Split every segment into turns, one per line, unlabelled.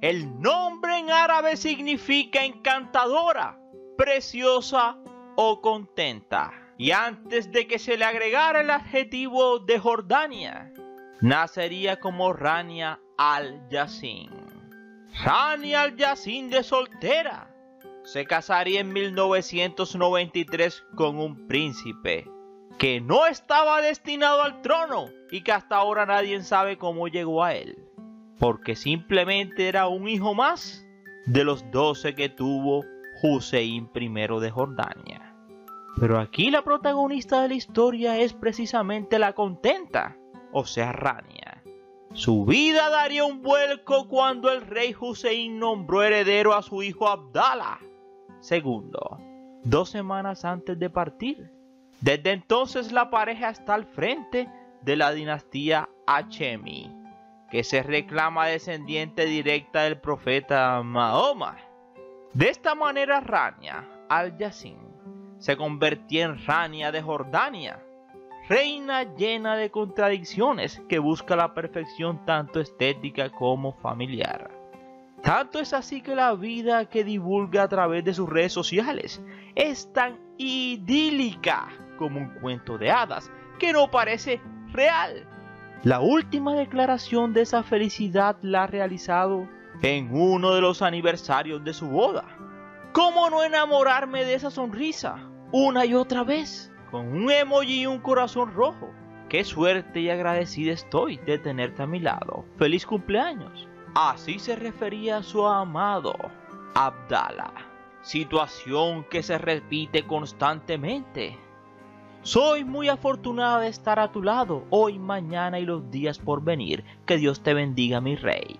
El nombre en árabe significa encantadora, preciosa o contenta. Y antes de que se le agregara el adjetivo de Jordania, nacería como Rania al-Yassin. Rania al-Yassin de soltera se casaría en 1993 con un príncipe que no estaba destinado al trono y que hasta ahora nadie sabe cómo llegó a él, porque simplemente era un hijo más de los doce que tuvo Hussein I de Jordania. Pero aquí la protagonista de la historia es precisamente la contenta, o sea, Rania. Su vida daría un vuelco cuando el rey Hussein nombró heredero a su hijo Abdallah II, dos semanas antes de partir. Desde entonces la pareja está al frente de la dinastía Hachemi, que se reclama descendiente directa del profeta Mahoma. De esta manera Rania al-Yassin se convertía en Rania de Jordania, reina llena de contradicciones que busca la perfección tanto estética como familiar. Tanto es así que la vida que divulga a través de sus redes sociales es tan idílica como un cuento de hadas que no parece real. La última declaración de esa felicidad la ha realizado en uno de los aniversarios de su boda. ¿Cómo no enamorarme de esa sonrisa una y otra vez? Con un emoji y un corazón rojo. Qué suerte y agradecida estoy de tenerte a mi lado. Feliz cumpleaños. Así se refería a su amado Abdala. Situación que se repite constantemente. Soy muy afortunada de estar a tu lado hoy, mañana y los días por venir. Que Dios te bendiga, mi rey.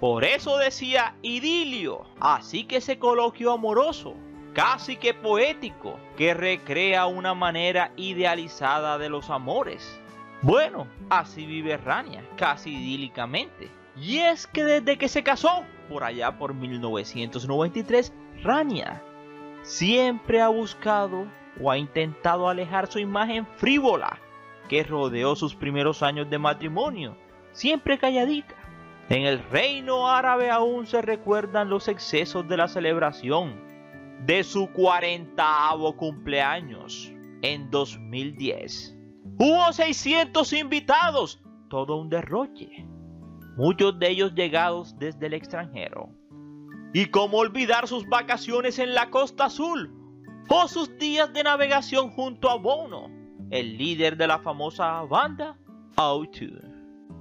Por eso decía idilio, así que ese coloquio amoroso, casi que poético, que recrea una manera idealizada de los amores. Bueno, así vive Rania, casi idílicamente. Y es que desde que se casó, por allá por 1993, Rania siempre ha buscado o ha intentado alejar su imagen frívola que rodeó sus primeros años de matrimonio, siempre calladita. En el reino árabe aún se recuerdan los excesos de la celebración de su 40 cumpleaños en 2010. Hubo 600 invitados, todo un derroche muchos de ellos llegados desde el extranjero. ¿Y cómo olvidar sus vacaciones en la Costa Azul? O sus días de navegación junto a Bono, el líder de la famosa banda O2,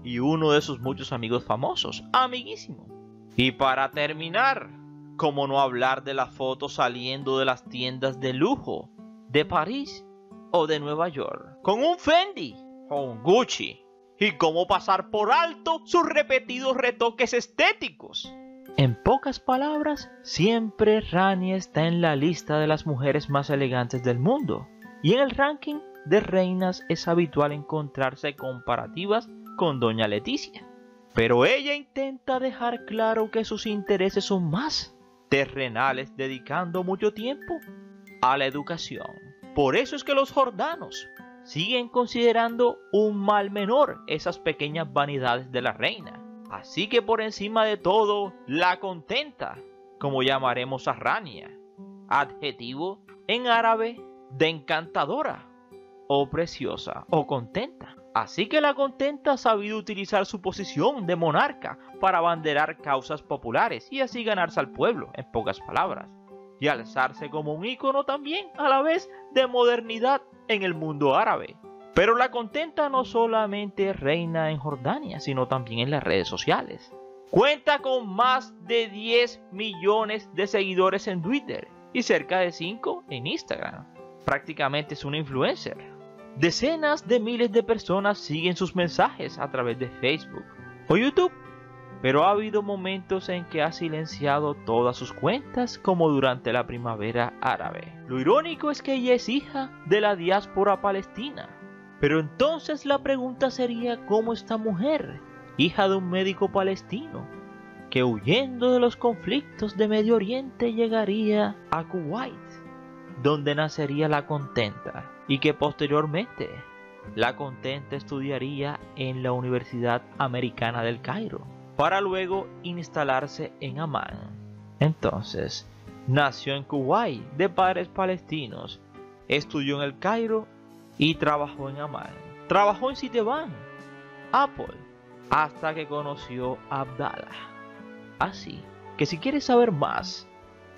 y uno de sus muchos amigos famosos, amiguísimo. Y para terminar, ¿cómo no hablar de la foto saliendo de las tiendas de lujo de París o de Nueva York? Con un Fendi o un Gucci y cómo pasar por alto sus repetidos retoques estéticos. En pocas palabras, siempre Rania está en la lista de las mujeres más elegantes del mundo. Y en el ranking de reinas es habitual encontrarse comparativas con Doña Leticia. Pero ella intenta dejar claro que sus intereses son más terrenales, dedicando mucho tiempo a la educación. Por eso es que los jordanos siguen considerando un mal menor esas pequeñas vanidades de la reina. Así que por encima de todo, la contenta, como llamaremos a Rania, adjetivo en árabe de encantadora, o preciosa, o contenta. Así que la contenta ha sabido utilizar su posición de monarca para abanderar causas populares y así ganarse al pueblo, en pocas palabras, y alzarse como un ícono también a la vez de modernidad en el mundo árabe. Pero la contenta no solamente reina en Jordania, sino también en las redes sociales. Cuenta con más de 10 millones de seguidores en Twitter y cerca de 5 en Instagram. Prácticamente es una influencer. Decenas de miles de personas siguen sus mensajes a través de Facebook o YouTube pero ha habido momentos en que ha silenciado todas sus cuentas como durante la primavera árabe. Lo irónico es que ella es hija de la diáspora palestina. Pero entonces la pregunta sería cómo esta mujer, hija de un médico palestino, que huyendo de los conflictos de Medio Oriente llegaría a Kuwait, donde nacería la contenta, y que posteriormente la contenta estudiaría en la Universidad Americana del Cairo para luego instalarse en Amán. Entonces, nació en Kuwait de padres palestinos, estudió en el Cairo y trabajó en Amán. Trabajó en Citeban, Apple, hasta que conoció a Abdallah. Así que si quieres saber más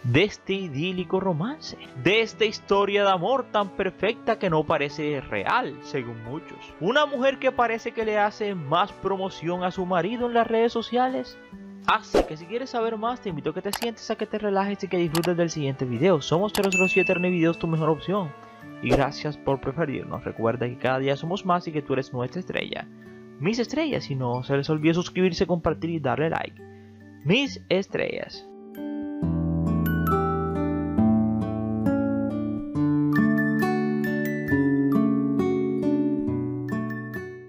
de este idílico romance, de esta historia de amor tan perfecta que no parece real, según muchos. Una mujer que parece que le hace más promoción a su marido en las redes sociales. Así que si quieres saber más, te invito a que te sientes, a que te relajes y que disfrutes del siguiente video. Somos 007 Videos, tu mejor opción. Y gracias por preferirnos. Recuerda que cada día somos más y que tú eres nuestra estrella. Mis estrellas, y no se les olvide suscribirse, compartir y darle like. Mis estrellas.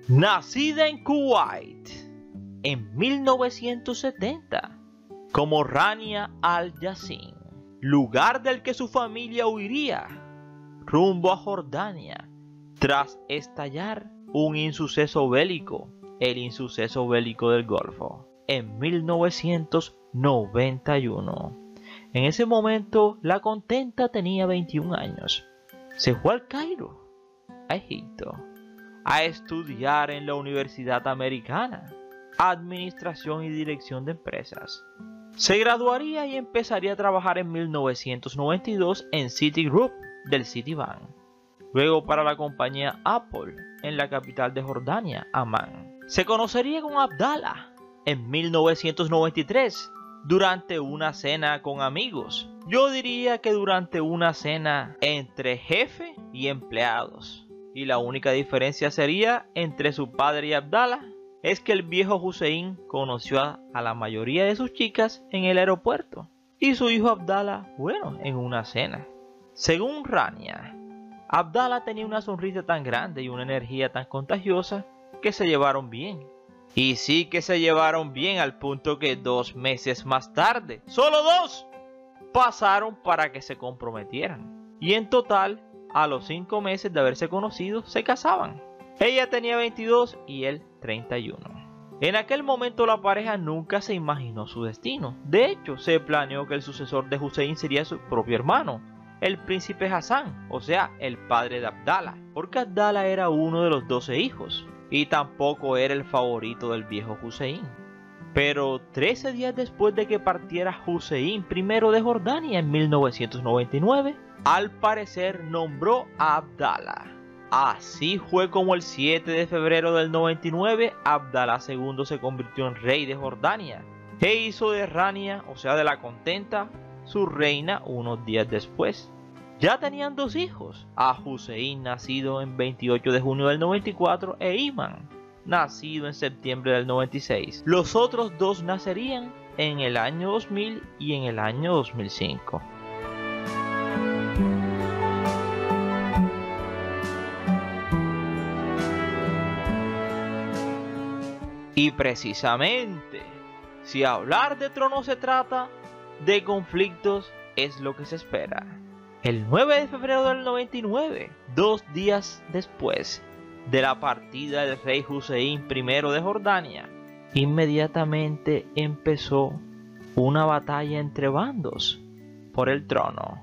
Nacida en Kuwait en 1970 como Rania al-Yassin, lugar del que su familia huiría rumbo a Jordania tras estallar un insuceso bélico, el insuceso bélico del Golfo, en 1991. En ese momento, la contenta tenía 21 años. Se fue al Cairo, a Egipto, a estudiar en la Universidad Americana, Administración y Dirección de Empresas. Se graduaría y empezaría a trabajar en 1992 en Citigroup del Citibank. Luego para la compañía Apple en la capital de Jordania, Amán. Se conocería con Abdallah en 1993 durante una cena con amigos. Yo diría que durante una cena entre jefe y empleados y la única diferencia sería entre su padre y Abdallah es que el viejo Hussein conoció a, la mayoría de sus chicas en el aeropuerto y su hijo Abdallah, bueno, en una cena. Según Rania, Abdallah tenía una sonrisa tan grande y una energía tan contagiosa que se llevaron bien. Y sí que se llevaron bien al punto que dos meses más tarde, solo dos, pasaron para que se comprometieran. Y en total a los 5 meses de haberse conocido, se casaban. Ella tenía 22 y él 31. En aquel momento la pareja nunca se imaginó su destino. De hecho, se planeó que el sucesor de Hussein sería su propio hermano, el príncipe Hassan, o sea, el padre de Abdallah, porque Abdallah era uno de los 12 hijos y tampoco era el favorito del viejo Hussein. Pero 13 días después de que partiera Hussein I de Jordania en 1999, al parecer nombró a Abdallah. Así fue como el 7 de febrero del 99 Abdallah II se convirtió en rey de Jordania e hizo de Rania, o sea de la contenta, su reina unos días después. Ya tenían dos hijos, a Hussein nacido en 28 de junio del 94 e Iman nacido en septiembre del 96. Los otros dos nacerían en el año 2000 y en el año 2005. Y precisamente, si hablar de trono se trata, de conflictos es lo que se espera. El 9 de febrero del 99, dos días después de la partida del rey Hussein I de Jordania, inmediatamente empezó una batalla entre bandos por el trono.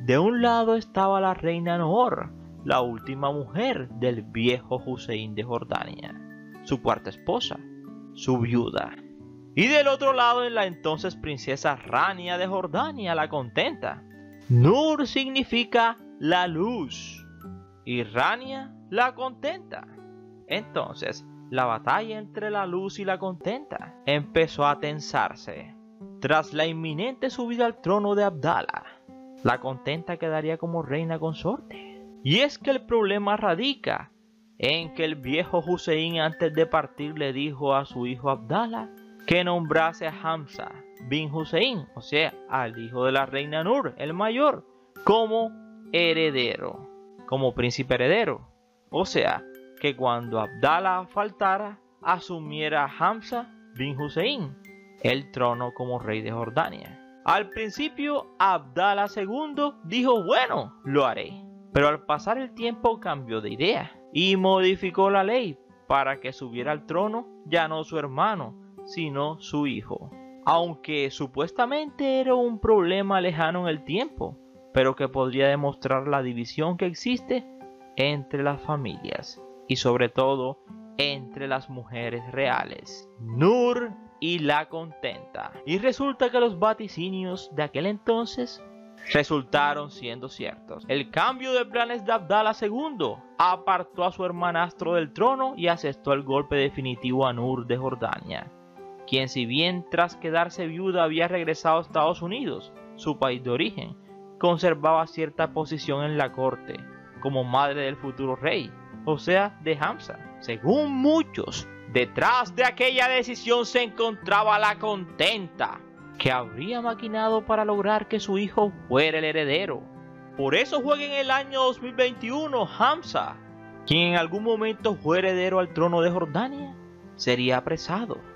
De un lado estaba la reina Noor, la última mujer del viejo Hussein de Jordania su cuarta esposa, su viuda. Y del otro lado en la entonces princesa Rania de Jordania, la contenta. Nur significa la luz y Rania la contenta. Entonces, la batalla entre la luz y la contenta empezó a tensarse. Tras la inminente subida al trono de Abdala, la contenta quedaría como reina consorte. Y es que el problema radica en que el viejo Hussein antes de partir le dijo a su hijo Abdallah que nombrase a Hamza bin Hussein, o sea, al hijo de la reina Nur, el mayor, como heredero, como príncipe heredero. O sea, que cuando Abdallah faltara, asumiera Hamza bin Hussein el trono como rey de Jordania. Al principio, Abdallah II dijo, bueno, lo haré. Pero al pasar el tiempo cambió de idea y modificó la ley para que subiera al trono ya no su hermano, sino su hijo. Aunque supuestamente era un problema lejano en el tiempo, pero que podría demostrar la división que existe entre las familias y sobre todo entre las mujeres reales. Nur y la contenta. Y resulta que los vaticinios de aquel entonces resultaron siendo ciertos. El cambio de planes de Abdala II apartó a su hermanastro del trono y aceptó el golpe definitivo a Nur de Jordania, quien si bien tras quedarse viuda había regresado a Estados Unidos, su país de origen, conservaba cierta posición en la corte, como madre del futuro rey, o sea, de Hamza. Según muchos, detrás de aquella decisión se encontraba la contenta, que habría maquinado para lograr que su hijo fuera el heredero. Por eso juega en el año 2021 Hamza, quien en algún momento fue heredero al trono de Jordania, sería apresado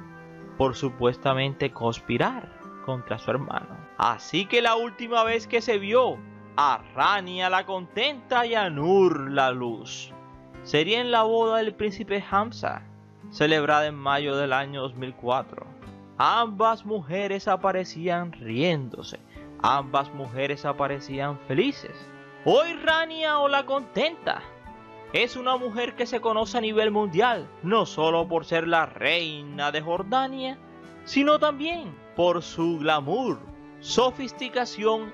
por supuestamente conspirar contra su hermano. Así que la última vez que se vio a Rania la contenta y a Nur la luz sería en la boda del príncipe Hamza, celebrada en mayo del año 2004. Ambas mujeres aparecían riéndose. Ambas mujeres aparecían felices. Hoy Rania o la contenta es una mujer que se conoce a nivel mundial, no solo por ser la reina de Jordania, sino también por su glamour, sofisticación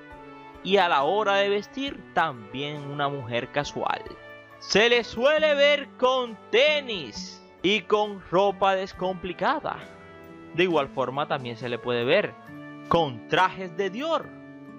y a la hora de vestir también una mujer casual. Se le suele ver con tenis y con ropa descomplicada de igual forma también se le puede ver con trajes de Dior.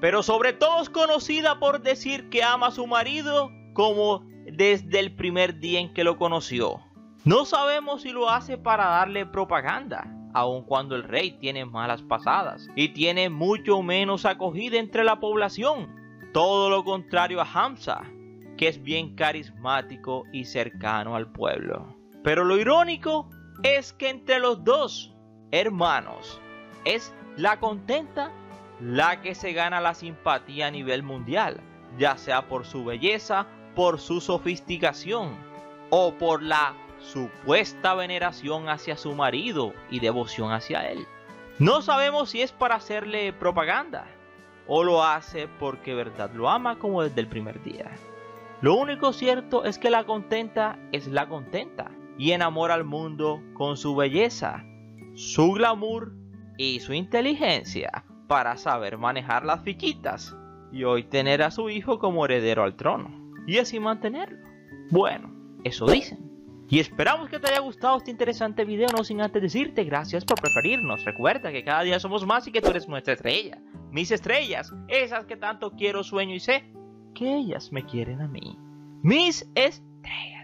Pero sobre todo es conocida por decir que ama a su marido como desde el primer día en que lo conoció. No sabemos si lo hace para darle propaganda, aun cuando el rey tiene malas pasadas y tiene mucho menos acogida entre la población. Todo lo contrario a Hamza, que es bien carismático y cercano al pueblo. Pero lo irónico es que entre los dos hermanos, es la contenta la que se gana la simpatía a nivel mundial, ya sea por su belleza, por su sofisticación o por la supuesta veneración hacia su marido y devoción hacia él. No sabemos si es para hacerle propaganda o lo hace porque verdad lo ama como desde el primer día. Lo único cierto es que la contenta es la contenta y enamora al mundo con su belleza su glamour y su inteligencia para saber manejar las fichitas y hoy tener a su hijo como heredero al trono y así mantenerlo. Bueno, eso dicen. Y esperamos que te haya gustado este interesante video, no sin antes decirte gracias por preferirnos. Recuerda que cada día somos más y que tú eres nuestra estrella. Mis estrellas, esas que tanto quiero, sueño y sé que ellas me quieren a mí. Mis estrellas.